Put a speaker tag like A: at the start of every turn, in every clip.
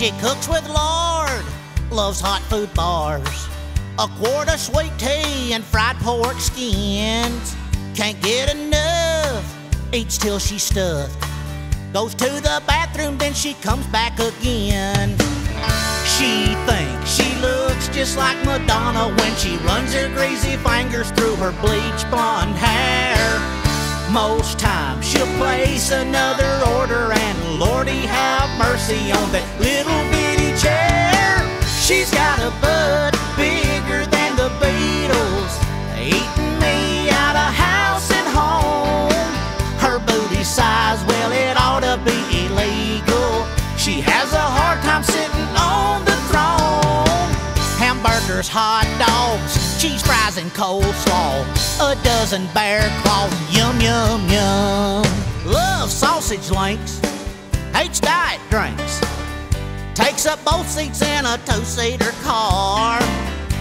A: She cooks with lard, loves hot food bars. A quart of sweet tea and fried pork skins. Can't get enough, eats till she's stuffed. Goes to the bathroom, then she comes back again. She thinks she looks just like Madonna when she runs her greasy fingers through her bleach blonde hair. Most times she'll place another order, and Lordy have mercy on that little bitty chair. She's got a butt bigger than the Beatles, eating me out of house and home. Her booty size, well, it ought to be illegal. She has a hard time sitting Hamburgers, hot dogs, cheese fries, and coleslaw. A dozen bear claws, yum, yum, yum. Love sausage links, hates diet drinks. Takes up both seats in a two seater car.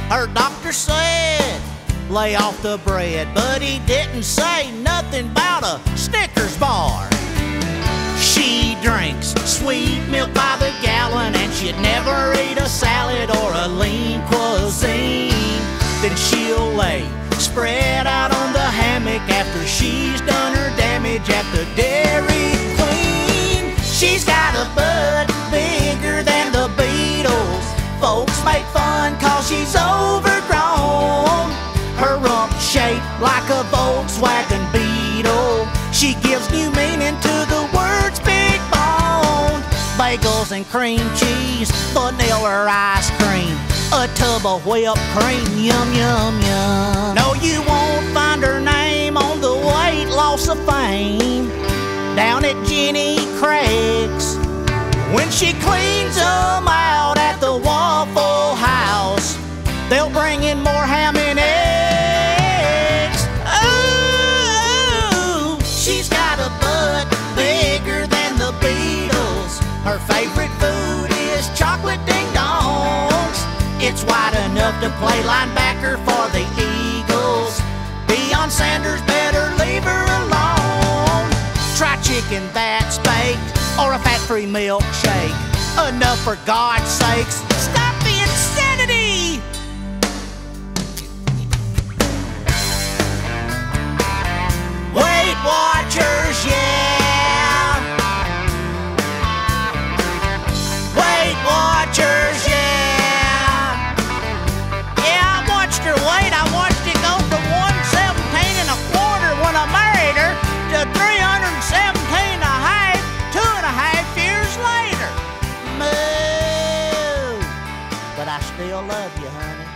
A: Her doctor said, lay off the bread, but he didn't say nothing about a Snickers bar. She drinks sweet milk by the gallon, and she'd never spread out on the hammock after she's done her damage at the Dairy Queen. She's got a butt bigger than the Beatles. Folks make fun cause she's overgrown. Her rump shaped like a Volkswagen Beetle. She gives new meaning to the words big bone. Bagels and cream cheese, vanilla ice cream, a tub of whipped cream, yum yum yum. No, you won't find her name on the weight loss of fame down at Jenny Craig's. When she cleans them It's wide enough to play linebacker for the Eagles. Deion Sanders better leave her alone. Try chicken that's baked or a fat free milkshake. Enough for God's sakes. They all love you, honey.